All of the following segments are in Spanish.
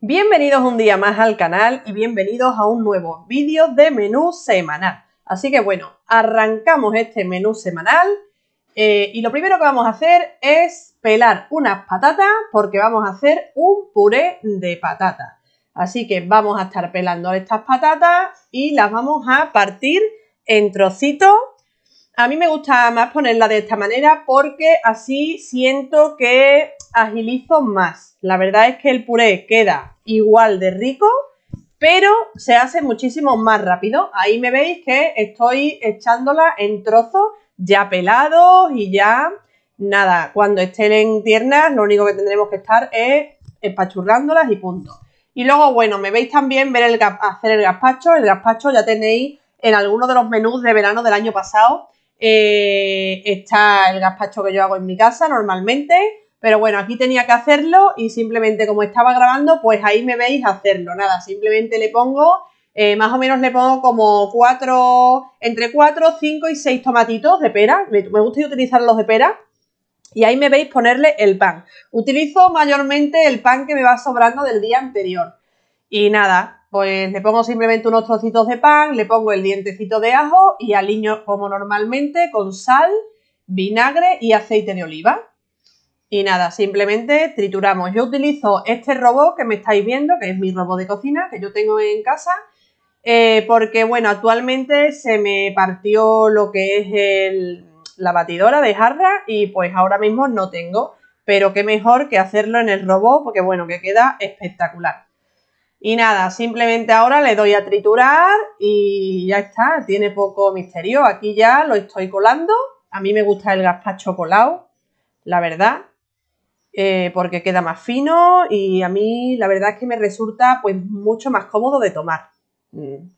Bienvenidos un día más al canal y bienvenidos a un nuevo vídeo de menú semanal. Así que bueno, arrancamos este menú semanal eh, y lo primero que vamos a hacer es pelar unas patatas porque vamos a hacer un puré de patatas. Así que vamos a estar pelando estas patatas y las vamos a partir en trocitos. A mí me gusta más ponerla de esta manera porque así siento que agilizo más. La verdad es que el puré queda igual de rico, pero se hace muchísimo más rápido. Ahí me veis que estoy echándola en trozos ya pelados y ya nada, cuando estén en tiernas lo único que tendremos que estar es espachurrándolas y punto. Y luego, bueno, me veis también ver hacer el gazpacho. El gazpacho ya tenéis en alguno de los menús de verano del año pasado. Eh, está el gazpacho que yo hago en mi casa normalmente. Pero bueno, aquí tenía que hacerlo y simplemente como estaba grabando, pues ahí me veis hacerlo. Nada, simplemente le pongo, eh, más o menos le pongo como cuatro, entre cuatro, cinco y seis tomatitos de pera. Me, gusta utilizar los de pera. Y ahí me veis ponerle el pan. Utilizo mayormente el pan que me va sobrando del día anterior. Y nada, pues le pongo simplemente unos trocitos de pan, le pongo el dientecito de ajo y aliño como normalmente con sal, vinagre y aceite de oliva. Y nada, simplemente trituramos. Yo utilizo este robot que me estáis viendo, que es mi robot de cocina, que yo tengo en casa, eh, porque bueno, actualmente se me partió lo que es la batidora de jarra y pues ahora mismo no tengo. Pero qué mejor que hacerlo en el robot, porque bueno, que queda espectacular. Y nada, simplemente ahora le doy a triturar y ya está, tiene poco misterio. Aquí ya lo estoy colando. A mí me gusta el gazpacho colado, la verdad. Eh, porque queda más fino y a mí la verdad es que me resulta pues mucho más cómodo de tomar. Mm.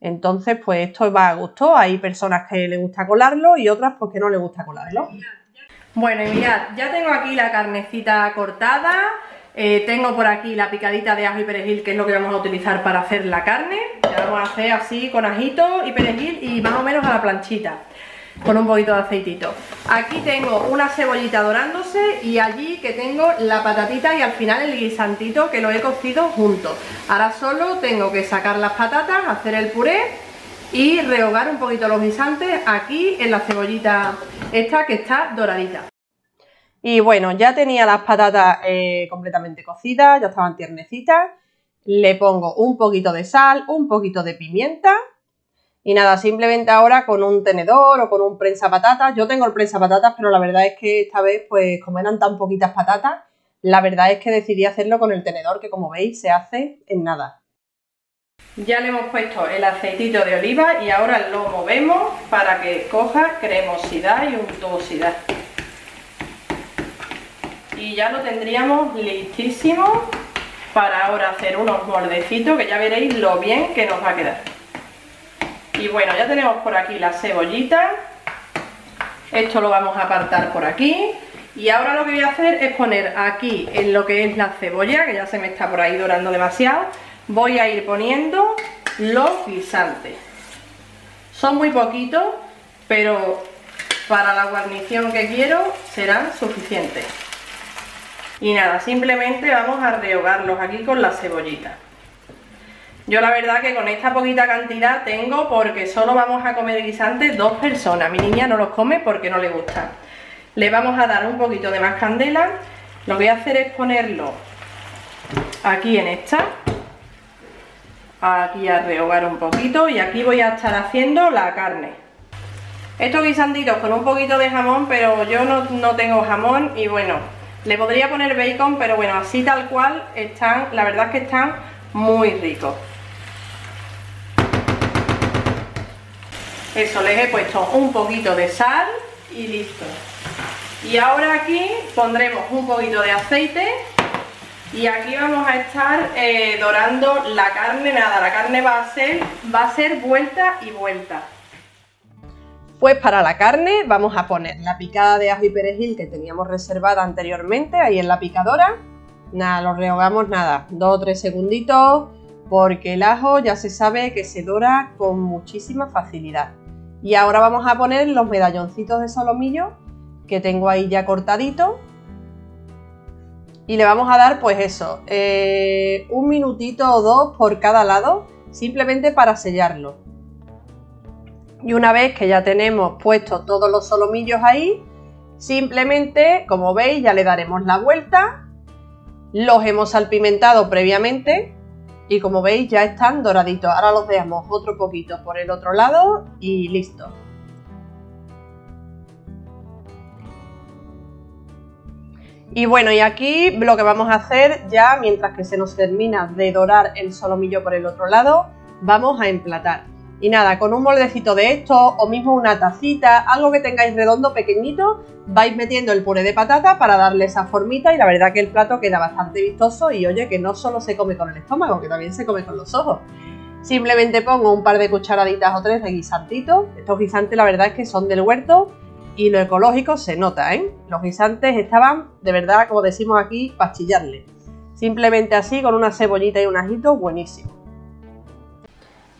Entonces, pues esto va a gusto. Hay personas que les gusta colarlo y otras pues que no les gusta colarlo. Bueno, y mirad, ya tengo aquí la carnecita cortada, eh, tengo por aquí la picadita de ajo y perejil, que es lo que vamos a utilizar para hacer la carne. La vamos a hacer así con ajito y perejil y más o menos a la planchita con un poquito de aceitito. Aquí tengo una cebollita dorándose y allí que tengo la patatita y al final el guisantito que lo he cocido juntos. Ahora solo tengo que sacar las patatas, hacer el puré y rehogar un poquito los guisantes aquí en la cebollita esta que está doradita. Y bueno, ya tenía las patatas eh, completamente cocidas, ya estaban tiernecitas. Le pongo un poquito de sal, un poquito de pimienta y nada, simplemente ahora con un tenedor o con un prensa patatas. Yo tengo el prensa patatas, pero la verdad es que esta vez, pues como eran tan poquitas patatas, la verdad es que decidí hacerlo con el tenedor, que como veis se hace en nada. Ya le hemos puesto el aceitito de oliva y ahora lo movemos para que coja cremosidad y untuosidad. Y ya lo tendríamos listísimo para ahora hacer unos mordecitos que ya veréis lo bien que nos va a quedar. Y bueno, ya tenemos por aquí la cebollita. Esto lo vamos a apartar por aquí. Y ahora lo que voy a hacer es poner aquí en lo que es la cebolla, que ya se me está por ahí dorando demasiado, voy a ir poniendo los guisantes. Son muy poquitos, pero para la guarnición que quiero serán suficientes. Y nada, simplemente vamos a rehogarlos aquí con la cebollita. Yo la verdad que con esta poquita cantidad tengo porque solo vamos a comer guisantes dos personas. Mi niña no los come porque no le gusta. Le vamos a dar un poquito de más candela. Lo que voy a hacer es ponerlo aquí en esta. Aquí a rehogar un poquito y aquí voy a estar haciendo la carne. Estos guisanditos con un poquito de jamón, pero yo no, no tengo jamón y bueno, le podría poner bacon, pero bueno, así tal cual están, la verdad es que están muy ricos. Eso, les he puesto un poquito de sal y listo. Y ahora aquí pondremos un poquito de aceite y aquí vamos a estar eh, dorando la carne, nada, la carne va a ser, va a ser vuelta y vuelta. Pues para la carne vamos a poner la picada de ajo y perejil que teníamos reservada anteriormente ahí en la picadora. Nada, lo rehogamos nada, dos o tres segunditos porque el ajo ya se sabe que se dora con muchísima facilidad. Y ahora vamos a poner los medalloncitos de solomillo que tengo ahí ya cortadito. Y le vamos a dar pues eso, eh, un minutito o dos por cada lado, simplemente para sellarlo. Y una vez que ya tenemos puestos todos los solomillos ahí, simplemente, como veis, ya le daremos la vuelta. Los hemos salpimentado previamente y como veis ya están doraditos. Ahora los dejamos otro poquito por el otro lado y listo. Y bueno, y aquí lo que vamos a hacer ya, mientras que se nos termina de dorar el solomillo por el otro lado, vamos a emplatar. Y nada, con un moldecito de esto o mismo una tacita, algo que tengáis redondo, pequeñito, vais metiendo el puré de patata para darle esa formita y la verdad que el plato queda bastante vistoso y oye que no solo se come con el estómago, que también se come con los ojos. Simplemente pongo un par de cucharaditas o tres de guisantitos. Estos guisantes la verdad es que son del huerto y lo ecológico se nota, ¿eh? Los guisantes estaban, de verdad, como decimos aquí, pachillarle. Simplemente así, con una cebollita y un ajito, buenísimo.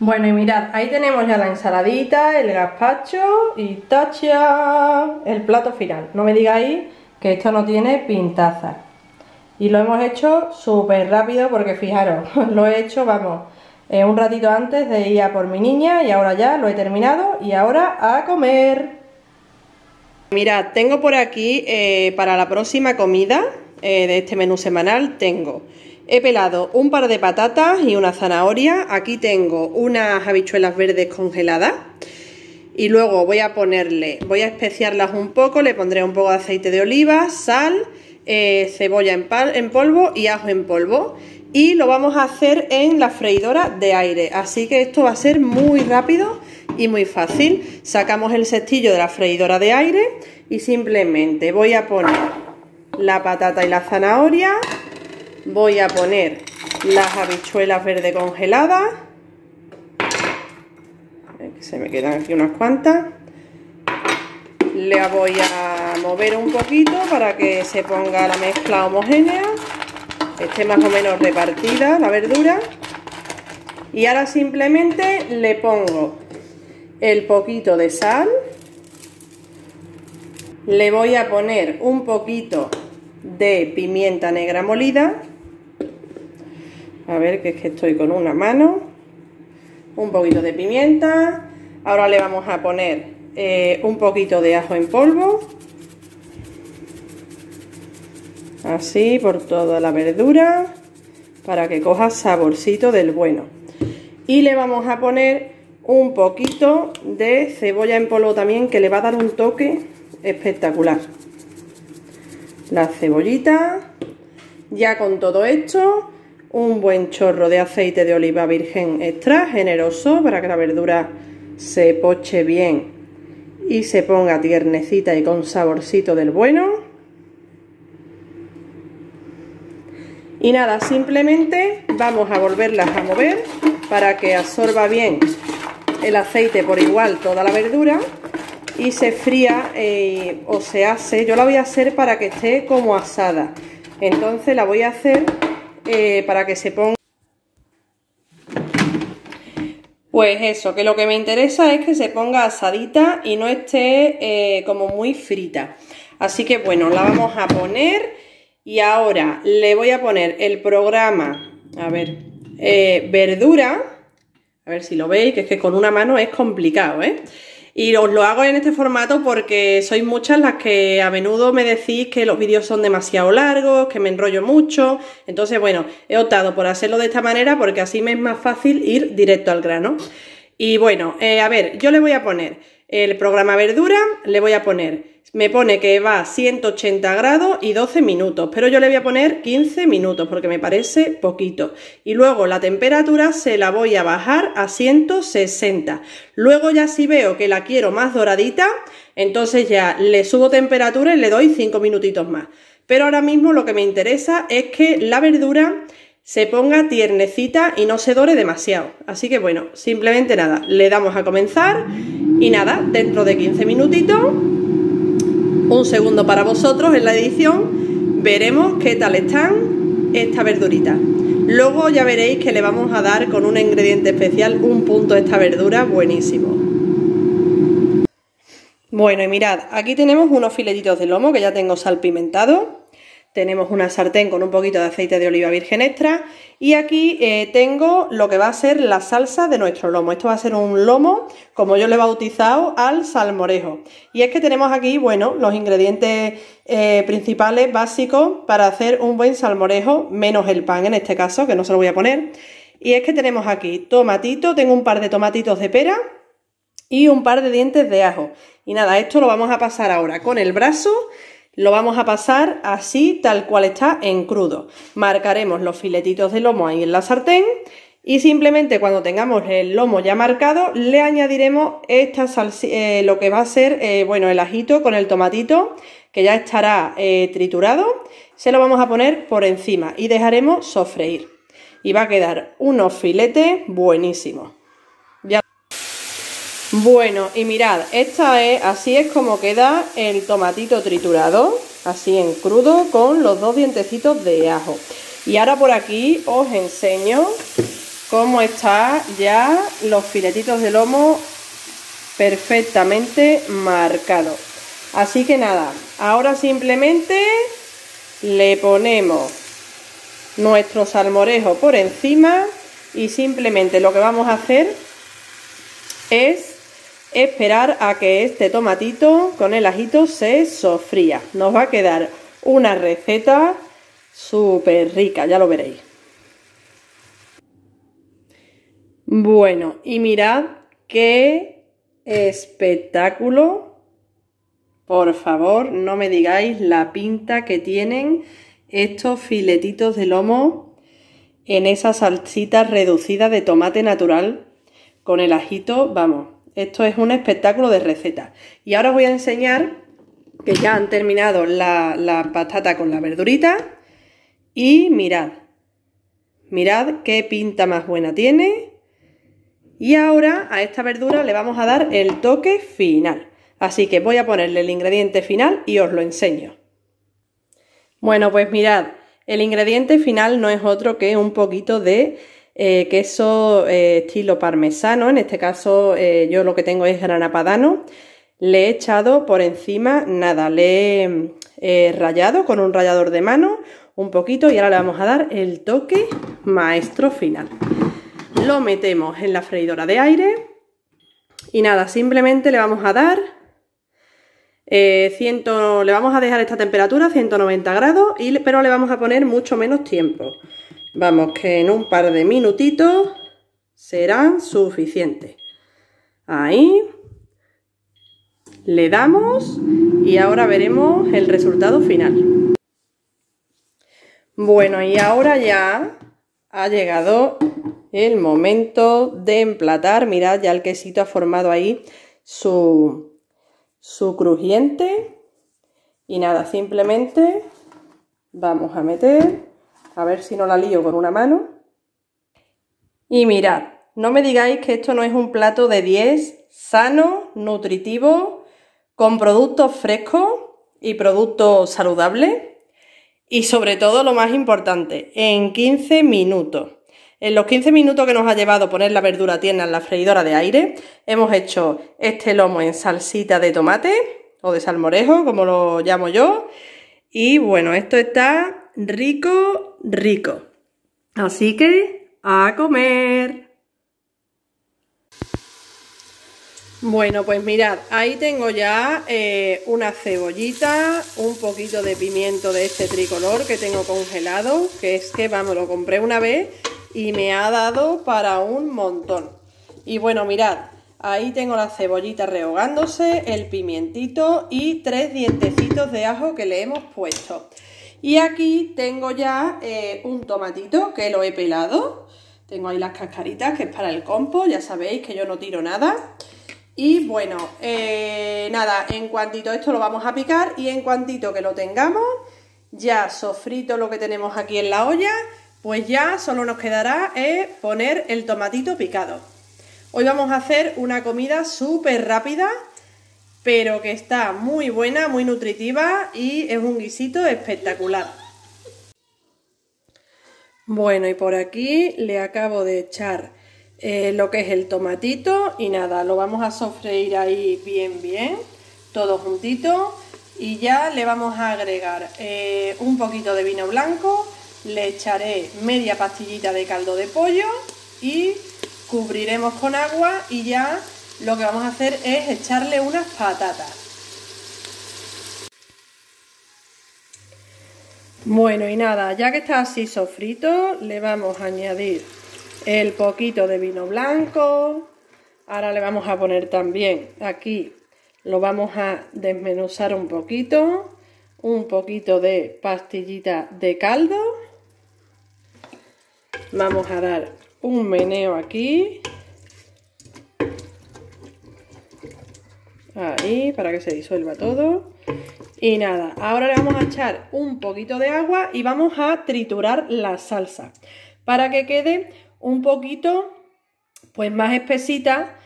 Bueno, y mirad, ahí tenemos ya la ensaladita, el gazpacho y tacha el plato final. No me digáis que esto no tiene pintaza. Y lo hemos hecho súper rápido porque fijaros, lo he hecho, vamos, eh, un ratito antes de ir a por mi niña y ahora ya lo he terminado y ahora a comer. Mirad, tengo por aquí eh, para la próxima comida eh, de este menú semanal, tengo He pelado un par de patatas y una zanahoria. Aquí tengo unas habichuelas verdes congeladas. Y luego voy a ponerle, voy a especiarlas un poco, le pondré un poco de aceite de oliva, sal, eh, cebolla en, en polvo y ajo en polvo. Y lo vamos a hacer en la freidora de aire. Así que esto va a ser muy rápido y muy fácil. Sacamos el cestillo de la freidora de aire y simplemente voy a poner la patata y la zanahoria voy a poner las habichuelas verde congeladas. Se me quedan aquí unas cuantas. Le voy a mover un poquito para que se ponga la mezcla homogénea esté más o menos repartida la verdura. Y ahora simplemente le pongo el poquito de sal. Le voy a poner un poquito de pimienta negra molida a ver que es que estoy con una mano un poquito de pimienta. Ahora le vamos a poner eh, un poquito de ajo en polvo. Así por toda la verdura para que coja saborcito del bueno. Y le vamos a poner un poquito de cebolla en polvo también que le va a dar un toque espectacular. La cebollita ya con todo esto un buen chorro de aceite de oliva virgen extra generoso para que la verdura se poche bien y se ponga tiernecita y con saborcito del bueno. Y nada, simplemente vamos a volverlas a mover para que absorba bien el aceite por igual toda la verdura y se fría eh, o se hace, yo la voy a hacer para que esté como asada. Entonces la voy a hacer eh, para que se ponga... Pues eso, que lo que me interesa es que se ponga asadita y no esté eh, como muy frita. Así que bueno, la vamos a poner y ahora le voy a poner el programa, a ver, eh, verdura, a ver si lo veis, que es que con una mano es complicado, ¿eh? Y os lo hago en este formato porque sois muchas las que a menudo me decís que los vídeos son demasiado largos, que me enrollo mucho. Entonces, bueno, he optado por hacerlo de esta manera porque así me es más fácil ir directo al grano. Y bueno, eh, a ver, yo le voy a poner el programa verdura, le voy a poner me pone que va a 180 grados y 12 minutos, pero yo le voy a poner 15 minutos porque me parece poquito. Y luego la temperatura se la voy a bajar a 160. Luego ya si veo que la quiero más doradita, entonces ya le subo temperatura y le doy 5 minutitos más. Pero ahora mismo lo que me interesa es que la verdura se ponga tiernecita y no se dore demasiado. Así que bueno, simplemente nada, le damos a comenzar y nada, dentro de 15 minutitos un segundo para vosotros en la edición, veremos qué tal están esta verdurita. Luego ya veréis que le vamos a dar con un ingrediente especial un punto a esta verdura buenísimo. Bueno, y mirad, aquí tenemos unos filetitos de lomo que ya tengo salpimentado. Tenemos una sartén con un poquito de aceite de oliva virgen extra y aquí eh, tengo lo que va a ser la salsa de nuestro lomo. Esto va a ser un lomo, como yo le he bautizado, al salmorejo. Y es que tenemos aquí, bueno, los ingredientes eh, principales básicos para hacer un buen salmorejo, menos el pan en este caso, que no se lo voy a poner. Y es que tenemos aquí tomatito, tengo un par de tomatitos de pera y un par de dientes de ajo. Y nada, esto lo vamos a pasar ahora con el brazo lo vamos a pasar así, tal cual está en crudo. Marcaremos los filetitos de lomo ahí en la sartén y simplemente cuando tengamos el lomo ya marcado le añadiremos esta eh, lo que va a ser eh, bueno el ajito con el tomatito que ya estará eh, triturado. Se lo vamos a poner por encima y dejaremos sofreír. Y va a quedar unos filetes buenísimos bueno, y mirad, esta es, así es como queda el tomatito triturado, así en crudo, con los dos dientecitos de ajo. Y ahora por aquí os enseño cómo está ya los filetitos de lomo perfectamente marcados. Así que nada, ahora simplemente le ponemos nuestro salmorejo por encima y simplemente lo que vamos a hacer es esperar a que este tomatito con el ajito se sofría. Nos va a quedar una receta súper rica, ya lo veréis. Bueno, y mirad qué espectáculo. Por favor, no me digáis la pinta que tienen estos filetitos de lomo en esa salsita reducida de tomate natural con el ajito, vamos, esto es un espectáculo de recetas. Y ahora os voy a enseñar que ya han terminado la, la patata con la verdurita. Y mirad, mirad qué pinta más buena tiene. Y ahora a esta verdura le vamos a dar el toque final. Así que voy a ponerle el ingrediente final y os lo enseño. Bueno, pues mirad, el ingrediente final no es otro que un poquito de eh, queso eh, estilo parmesano, en este caso eh, yo lo que tengo es grana padano. Le he echado por encima, nada, le he rayado con un rallador de mano un poquito y ahora le vamos a dar el toque maestro final. Lo metemos en la freidora de aire y nada, simplemente le vamos a dar le vamos a dejar esta temperatura 190 grados, y, pero le vamos a poner mucho menos tiempo. Vamos, que en un par de minutitos será suficiente. Ahí. Le damos y ahora veremos el resultado final. Bueno, y ahora ya ha llegado el momento de emplatar. Mirad, ya el quesito ha formado ahí su, su crujiente. Y nada, simplemente vamos a meter a ver si no la lío con una mano. Y mirad, no me digáis que esto no es un plato de 10, sano, nutritivo, con productos frescos y productos saludables. Y sobre todo lo más importante, en 15 minutos. En los 15 minutos que nos ha llevado poner la verdura tierna en la freidora de aire, hemos hecho este lomo en salsita de tomate o de salmorejo, como lo llamo yo. Y bueno, esto está rico, rico. Así que, a comer. Bueno, pues mirad, ahí tengo ya eh, una cebollita, un poquito de pimiento de este tricolor que tengo congelado, que es que, vamos, lo compré una vez y me ha dado para un montón. Y bueno, mirad, ahí tengo la cebollita rehogándose, el pimientito y tres dientecitos de ajo que le hemos puesto. Y aquí tengo ya eh, un tomatito que lo he pelado. Tengo ahí las cascaritas que es para el compo, ya sabéis que yo no tiro nada. Y bueno, eh, nada, en cuantito esto lo vamos a picar y en cuantito que lo tengamos, ya sofrito lo que tenemos aquí en la olla, pues ya solo nos quedará eh, poner el tomatito picado. Hoy vamos a hacer una comida súper rápida pero que está muy buena, muy nutritiva y es un guisito espectacular. Bueno, y por aquí le acabo de echar eh, lo que es el tomatito y nada, lo vamos a sofreír ahí bien, bien, todo juntito. y ya le vamos a agregar eh, un poquito de vino blanco, le echaré media pastillita de caldo de pollo y cubriremos con agua y ya lo que vamos a hacer es echarle unas patatas. Bueno y nada, ya que está así sofrito, le vamos a añadir el poquito de vino blanco. Ahora le vamos a poner también aquí lo vamos a desmenuzar un poquito, un poquito de pastillita de caldo. Vamos a dar un meneo aquí. Ahí, para que se disuelva todo. Y nada, ahora le vamos a echar un poquito de agua y vamos a triturar la salsa para que quede un poquito pues más espesita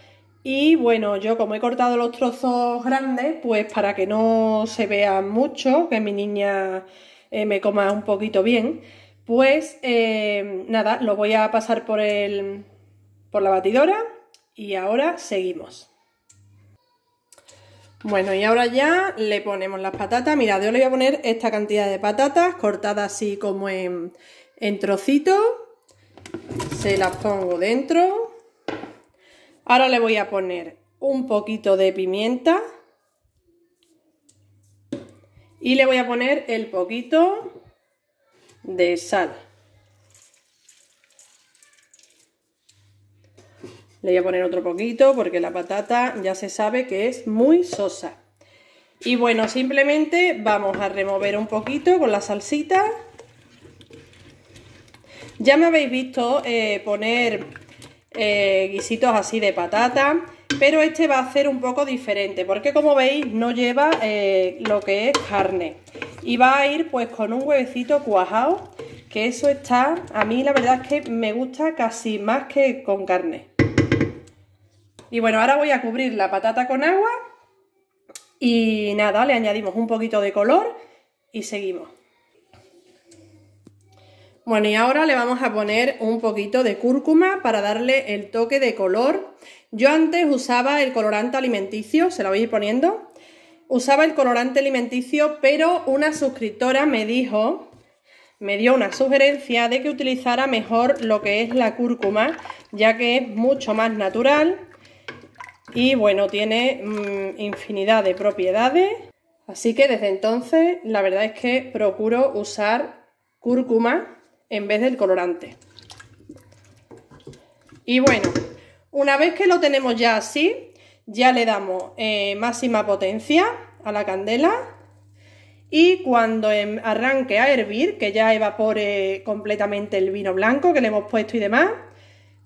y bueno, yo como he cortado los trozos grandes, pues para que no se vean mucho, que mi niña eh, me coma un poquito bien, pues eh, nada, lo voy a pasar por, el, por la batidora y ahora seguimos. Bueno, y ahora ya le ponemos las patatas. Mirad, yo le voy a poner esta cantidad de patatas cortadas así como en, en trocitos. Se las pongo dentro. Ahora le voy a poner un poquito de pimienta y le voy a poner el poquito de sal. Le voy a poner otro poquito porque la patata ya se sabe que es muy sosa. Y bueno, simplemente vamos a remover un poquito con la salsita. Ya me habéis visto eh, poner eh, guisitos así de patata, pero este va a ser un poco diferente, porque como veis no lleva eh, lo que es carne. Y va a ir pues con un huevecito cuajado, que eso está, a mí la verdad es que me gusta casi más que con carne. Y bueno, ahora voy a cubrir la patata con agua y nada, le añadimos un poquito de color y seguimos. Bueno, y ahora le vamos a poner un poquito de cúrcuma para darle el toque de color. Yo antes usaba el colorante alimenticio, se lo voy a ir poniendo. Usaba el colorante alimenticio, pero una suscriptora me dijo, me dio una sugerencia de que utilizara mejor lo que es la cúrcuma, ya que es mucho más natural y bueno, tiene mm, infinidad de propiedades. Así que desde entonces la verdad es que procuro usar cúrcuma en vez del colorante. Y bueno, una vez que lo tenemos ya así, ya le damos eh, máxima potencia a la candela y cuando em, arranque a hervir, que ya evapore completamente el vino blanco que le hemos puesto y demás,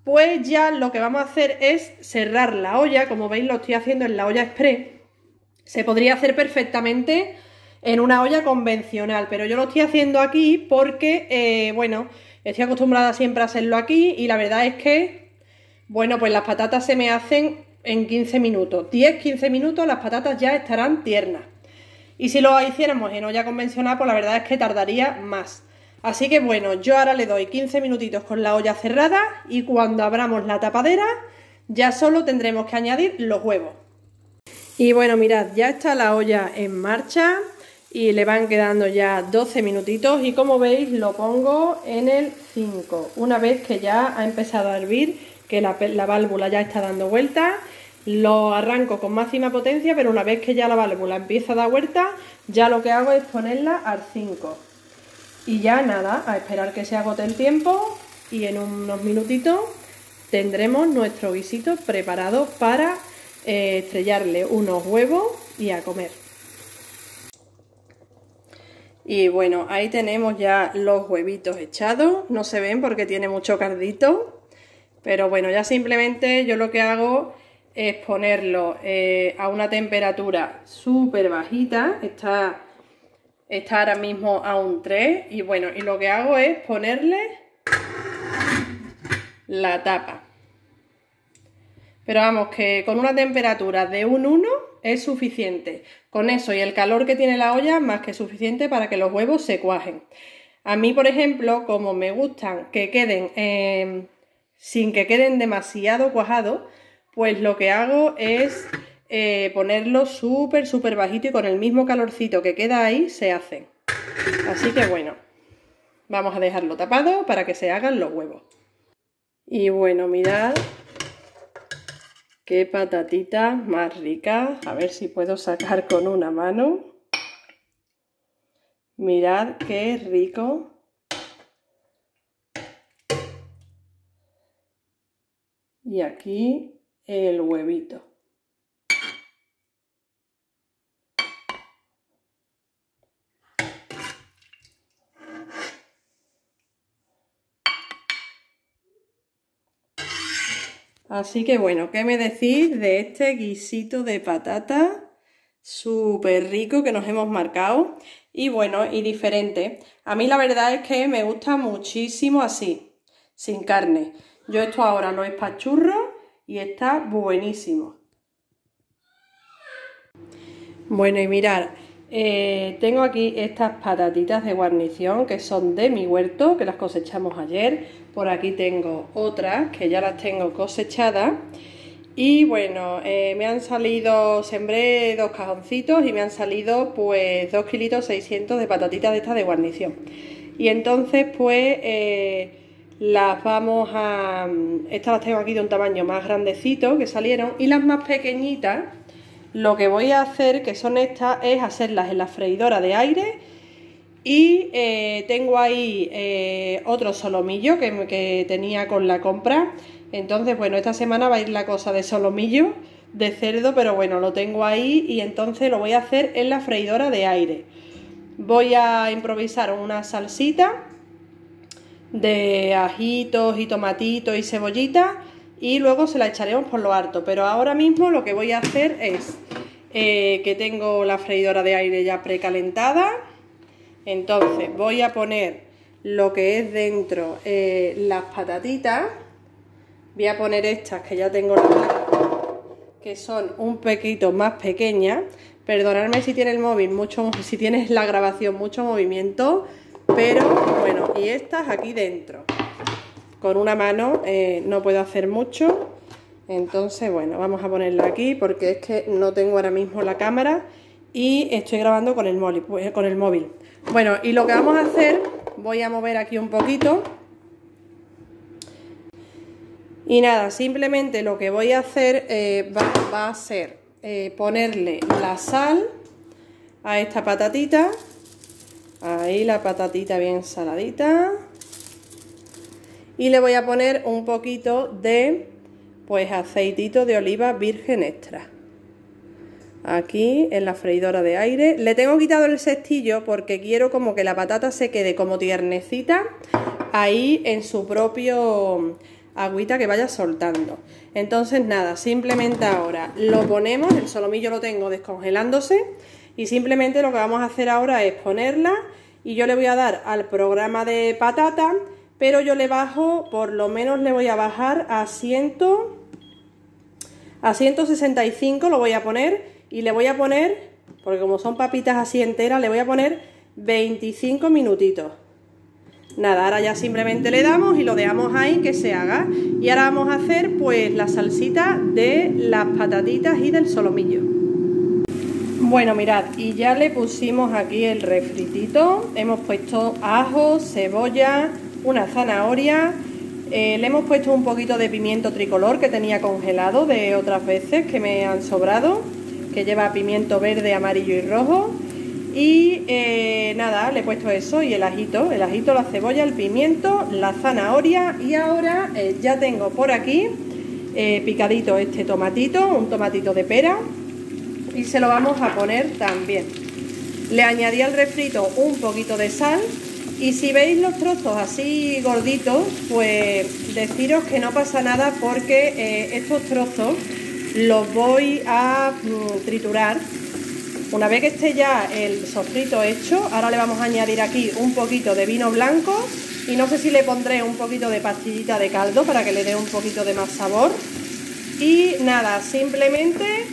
pues ya lo que vamos a hacer es cerrar la olla, como veis lo estoy haciendo en la olla express. Se podría hacer perfectamente en una olla convencional, pero yo lo estoy haciendo aquí porque, eh, bueno, estoy acostumbrada siempre a hacerlo aquí y la verdad es que, bueno, pues las patatas se me hacen en 15 minutos. 10-15 minutos las patatas ya estarán tiernas. Y si lo hiciéramos en olla convencional, pues la verdad es que tardaría más. Así que bueno, yo ahora le doy 15 minutitos con la olla cerrada y cuando abramos la tapadera ya solo tendremos que añadir los huevos. Y bueno, mirad, ya está la olla en marcha y le van quedando ya 12 minutitos y como veis lo pongo en el 5 una vez que ya ha empezado a hervir que la, válvula ya está dando vuelta lo arranco con máxima potencia pero una vez que ya la válvula empieza a dar vuelta ya lo que hago es ponerla al 5 y ya nada, a esperar que se agote el tiempo y en unos minutitos tendremos nuestro guisito preparado para eh, estrellarle unos huevos y a comer. Y bueno, ahí tenemos ya los huevitos echados. No se ven porque tiene mucho cardito. Pero bueno, ya simplemente yo lo que hago es ponerlo eh, a una temperatura súper bajita. Está, está ahora mismo a un 3. Y bueno, y lo que hago es ponerle la tapa. Pero vamos, que con una temperatura de un 1 es suficiente. Con eso y el calor que tiene la olla, más que suficiente para que los huevos se cuajen. A mí, por ejemplo, como me gustan que queden em, sin que queden demasiado cuajados, pues lo que hago es eh, ponerlo súper, súper bajito y con el mismo calorcito que queda ahí se hacen. Así que bueno, vamos a dejarlo tapado para que se hagan los huevos. Y bueno, mirad qué patatitas más ricas. A ver si puedo sacar con una mano. Mirad qué rico. Y aquí el huevito. Así que bueno, ¿qué me decís de este guisito de patata? Súper rico que nos hemos marcado y bueno, y diferente. A mí la verdad es que me gusta muchísimo así, sin carne. Yo esto ahora lo espachurro y está buenísimo. Bueno, y mirar, eh, tengo aquí estas patatitas de guarnición que son de mi huerto, que las cosechamos ayer. Por aquí tengo otras que ya las tengo cosechadas. Y bueno, eh, me han salido, sembré dos cajoncitos y me han salido pues 2 kilitos 600 de patatitas de estas de guarnición. Y entonces pues eh, las vamos a... Estas las tengo aquí de un tamaño más grandecito que salieron y las más pequeñitas lo que voy a hacer, que son estas, es hacerlas en la freidora de aire y eh, tengo ahí eh, otro solomillo que, tenía con la compra. Entonces, bueno, esta semana va a ir la cosa de solomillo de cerdo, pero bueno, lo tengo ahí y entonces lo voy a hacer en la freidora de aire. Voy a improvisar una salsita de ajitos y tomatitos y cebollita y luego se la echaremos por lo harto. Pero ahora mismo lo que voy a hacer es eh, que tengo la freidora de aire ya precalentada. Entonces voy a poner lo que es dentro eh, las patatitas. Voy a poner estas que ya tengo que son un poquito más pequeñas. Perdonadme si tiene el móvil mucho, si tienes la grabación mucho movimiento, pero bueno, y estas aquí dentro. Una mano eh, no puedo hacer mucho, entonces, bueno, vamos a ponerla aquí porque es que no tengo ahora mismo la cámara y estoy grabando con el móvil. Pues, con el móvil. Bueno, y lo que vamos a hacer, voy a mover aquí un poquito. Y nada, simplemente lo que voy a hacer eh, va, a ser eh, ponerle la sal a esta patatita. Ahí la patatita bien saladita. Y le voy a poner un poquito de pues aceitito de oliva virgen extra. Aquí en la freidora de aire. Le tengo quitado el cestillo porque quiero como que la patata se quede como tiernecita ahí en su propio agüita que vaya soltando. Entonces nada, simplemente ahora lo ponemos, el solomillo lo tengo descongelándose y simplemente lo que vamos a hacer ahora es ponerla y yo le voy a dar al programa de patata, pero yo le bajo, por lo menos le voy a bajar a 100 a 165 lo voy a poner y le voy a poner, porque como son papitas así enteras, le voy a poner 25 minutitos. Nada, ahora ya simplemente le damos y lo dejamos ahí que se haga. Y ahora vamos a hacer pues la salsita de las patatitas y del solomillo. Bueno, mirad, y ya le pusimos aquí el refritito. Hemos puesto ajo, cebolla, una zanahoria eh, le hemos puesto un poquito de pimiento tricolor que tenía congelado de otras veces que me han sobrado, que lleva pimiento verde, amarillo y rojo. Y eh, nada, le he puesto eso y el ajito, el ajito, la cebolla, el pimiento, la zanahoria y ahora eh, ya tengo por aquí picadito este tomatito, un tomatito de pera y se lo vamos a poner también. Le añadí al refrito un poquito de sal y si veis los trozos así gorditos, pues deciros que no pasa nada porque eh, estos trozos los voy a mm, triturar. Una vez que esté ya el sofrito hecho, ahora le vamos a añadir aquí un poquito de vino blanco y no sé si le pondré un poquito de pastillita de caldo para que le dé un poquito de más sabor. Y nada, simplemente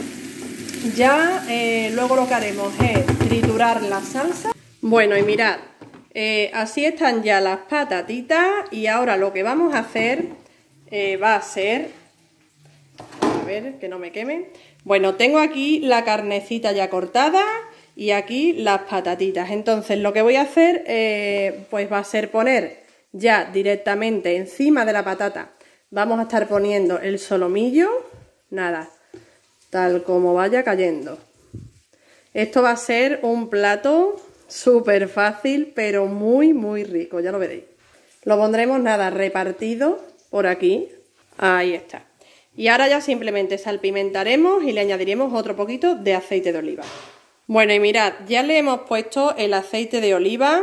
ya eh, luego lo que haremos es triturar la salsa. Bueno, y mirad, eh, así están ya las patatitas y ahora lo que vamos a hacer eh, va a ser, a ver que no me queme, Bueno, tengo aquí la carnecita ya cortada y aquí las patatitas. Entonces lo que voy a hacer eh, pues va a ser poner ya directamente encima de la patata. Vamos a estar poniendo el solomillo, nada, tal como vaya cayendo. Esto va a ser un plato súper fácil, pero muy, muy rico, ya lo veréis. Lo pondremos, nada, repartido por aquí. Ahí está. Y ahora ya simplemente salpimentaremos y le añadiremos otro poquito de aceite de oliva. Bueno, y mirad, ya le hemos puesto el aceite de oliva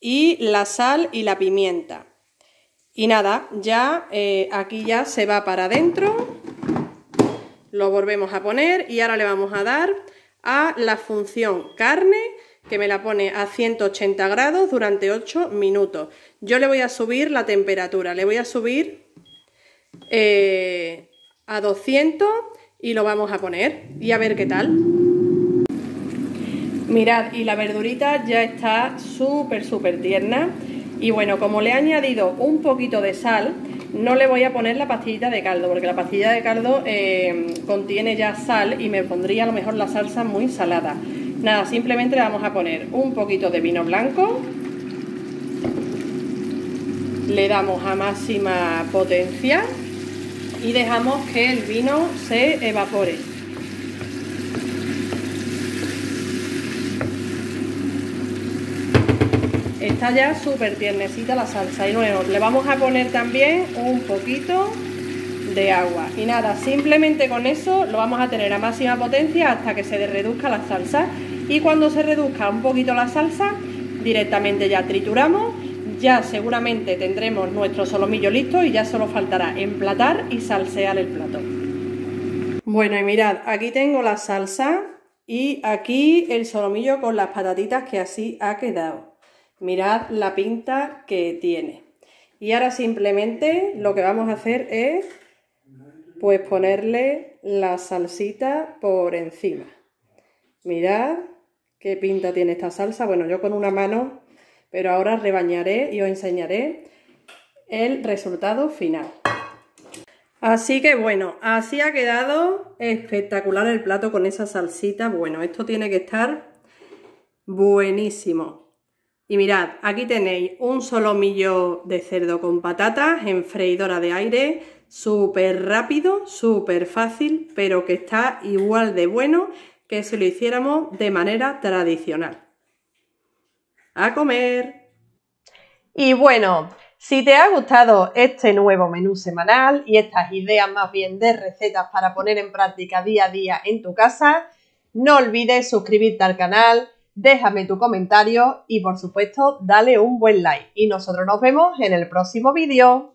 y la sal y la pimienta. Y nada, ya eh, aquí ya se va para adentro. Lo volvemos a poner y ahora le vamos a dar a la función carne que me la pone a 180 grados durante 8 minutos. Yo le voy a subir la temperatura, le voy a subir eh, a 200 y lo vamos a poner y a ver qué tal. Mirad, y la verdurita ya está súper, súper tierna. Y bueno, como le he añadido un poquito de sal, no le voy a poner la pastillita de caldo, porque la pastilla de caldo eh, contiene ya sal y me pondría a lo mejor la salsa muy salada. Nada, simplemente le vamos a poner un poquito de vino blanco. Le damos a máxima potencia y dejamos que el vino se evapore. Está ya súper tiernecita la salsa y luego le vamos a poner también un poquito de agua y nada, simplemente con eso lo vamos a tener a máxima potencia hasta que se reduzca la salsa y cuando se reduzca un poquito la salsa directamente ya trituramos ya seguramente tendremos nuestro solomillo listo y ya solo faltará emplatar y salsear el plato bueno y mirad, aquí tengo la salsa y aquí el solomillo con las patatitas que así ha quedado Mirad la pinta que tiene. Y ahora simplemente lo que vamos a hacer es pues ponerle la salsita por encima. Mirad qué pinta tiene esta salsa. Bueno, yo con una mano, pero ahora rebañaré y os enseñaré el resultado final. Así que bueno, así ha quedado espectacular el plato con esa salsita. Bueno, esto tiene que estar buenísimo. Y mirad, aquí tenéis un solomillo de cerdo con patatas en freidora de aire, súper rápido, súper fácil, pero que está igual de bueno que si lo hiciéramos de manera tradicional. ¡A comer! Y bueno, si te ha gustado este nuevo menú semanal y estas ideas más bien de recetas para poner en práctica día a día en tu casa, no olvides suscribirte al canal, déjame tu comentario y por supuesto dale un buen like. Y nosotros nos vemos en el próximo vídeo.